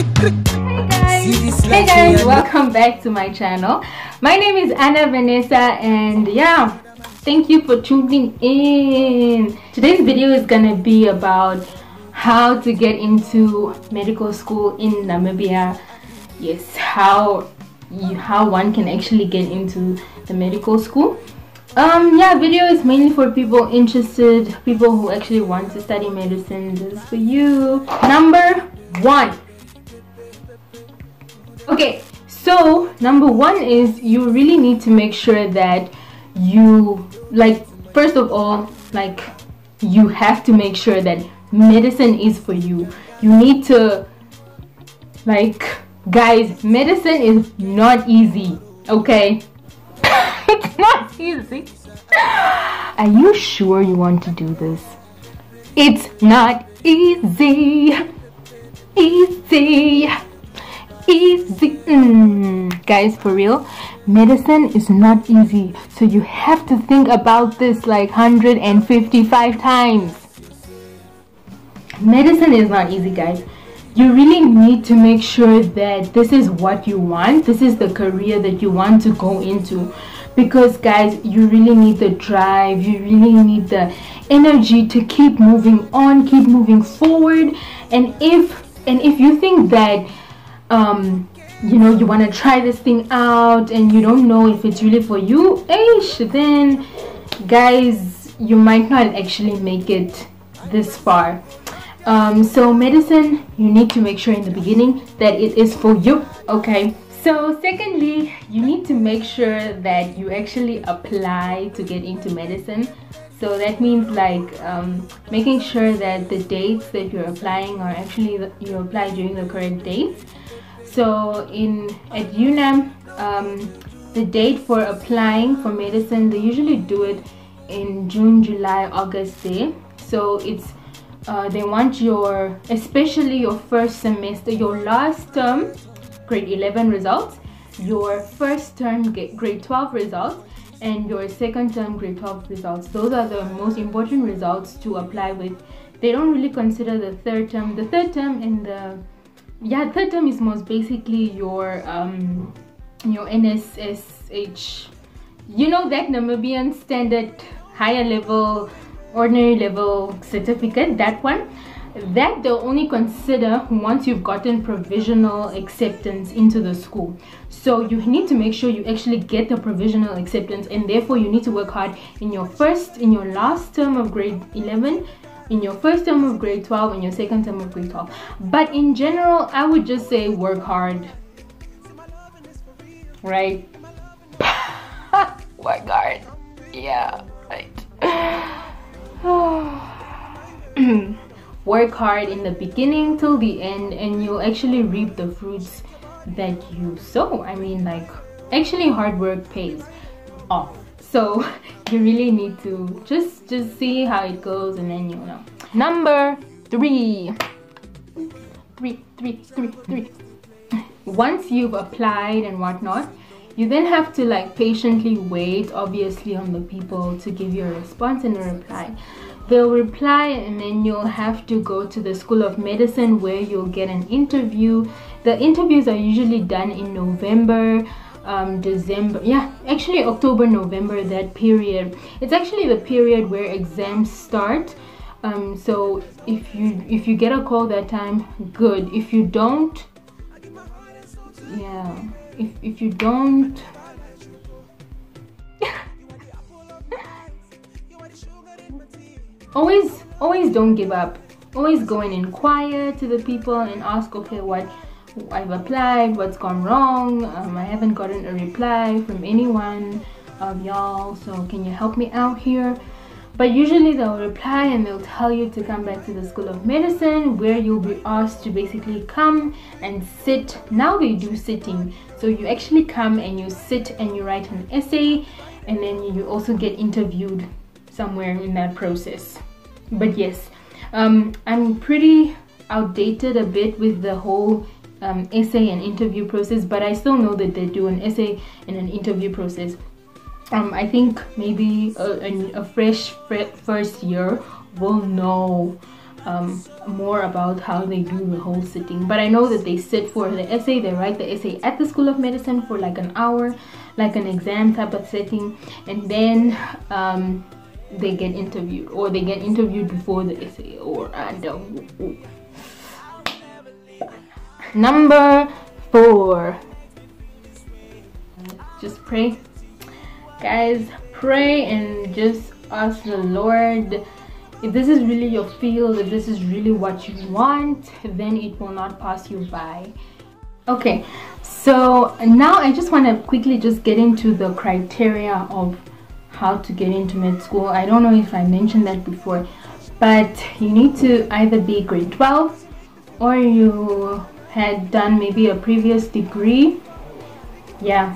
Hey guys, hey guys, welcome back to my channel. My name is Anna Vanessa and yeah, thank you for tuning in. Today's video is gonna be about how to get into medical school in Namibia. Yes, how you, how one can actually get into the medical school. Um, yeah, video is mainly for people interested, people who actually want to study medicine. This is for you. Number one okay so number one is you really need to make sure that you like first of all like you have to make sure that medicine is for you. You need to like guys medicine is not easy okay? It's not easy. Are you sure you want to do this? It's not easy. Easy easy mm. guys for real medicine is not easy. So you have to think about this like 155 times. Medicine is not easy guys. You really need to make sure that this is what you want. This is the career that you want to go into. Because guys you really need the drive. You really need the energy to keep moving on keep moving forward. And if and if you think that um, you know you want to try this thing out and you don't know if it's really for you ish, then guys you might not actually make it this far. Um, so medicine you need to make sure in the beginning that it is for you okay? So secondly you need to make sure that you actually apply to get into medicine. So that means like um, making sure that the dates that you're applying are actually you apply during the correct dates so in at UNAM, um, the date for applying for medicine, they usually do it in June, July, August day. So it's uh, they want your, especially your first semester, your last term, grade 11 results, your first term grade 12 results, and your second term grade 12 results. Those are the most important results to apply with. They don't really consider the third term. The third term and the yeah third term is most basically your um your nssh you know that namibian standard higher level ordinary level certificate that one? That they'll only consider once you've gotten provisional acceptance into the school. So you need to make sure you actually get the provisional acceptance and therefore you need to work hard in your first in your last term of grade 11 in your first term of grade 12 and your second term of grade 12 but in general i would just say work hard. Right? Work hard. Yeah right. Work hard in the beginning till the end and you'll actually reap the fruits that you sow. I mean like actually hard work pays off so you really need to just just see how it goes and then you know. Number three. Three three three three. Once you've applied and whatnot you then have to like patiently wait obviously on the people to give you a response and a reply. They'll reply and then you'll have to go to the school of medicine where you'll get an interview. The interviews are usually done in november um, December yeah actually October November that period. It's actually the period where exams start. Um, so if you if you get a call that time good. If you don't yeah. If, if you don't always always don't give up. Always go and inquire to the people and ask okay what I've applied, what's gone wrong, um, I haven't gotten a reply from anyone of y'all, so can you help me out here? But usually they'll reply and they'll tell you to come back to the School of Medicine where you'll be asked to basically come and sit. Now they do sitting. So you actually come and you sit and you write an essay and then you also get interviewed somewhere in that process. But yes, um, I'm pretty outdated a bit with the whole um, essay and interview process but I still know that they do an essay and an interview process um, I think maybe a, a, fresh first year will know um, more about how they do the whole sitting. But I know that they sit for the essay, they write the essay at the School of Medicine for like an hour, like an exam type of setting, and then um, they get interviewed or they get interviewed before the essay or know. Number four. Just pray. Guys, pray and just ask the Lord if this is really your field, if this is really what you want, then it will not pass you by. Okay, so now I just want to quickly just get into the criteria of how to get into med school. I don't know if I mentioned that before, but you need to either be grade 12 or you had done maybe a previous degree. Yeah,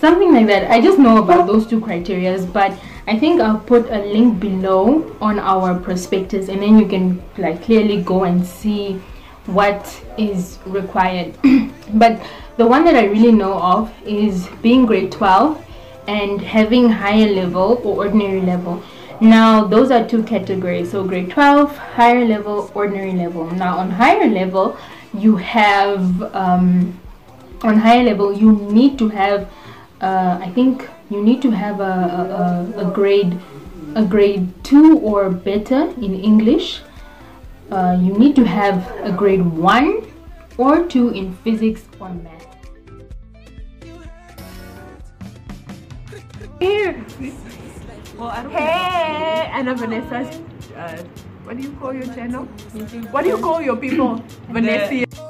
something like that. I just know about those two criterias, but I think I'll put a link below on our prospectus and then you can like clearly go and see what is required. but the one that I really know of is being grade 12 and having higher level or ordinary level. Now those are two categories. So grade 12, higher level, ordinary level. Now on higher level, you have um, on higher level you need to have uh, I think you need to have a, a, a, grade a grade 2 or better in English uh, you need to have a grade 1 or 2 in physics or math Here. Well, I don't hey, Anna Vanessa. Uh, what do you call your channel? What do you call your people? Vanessa.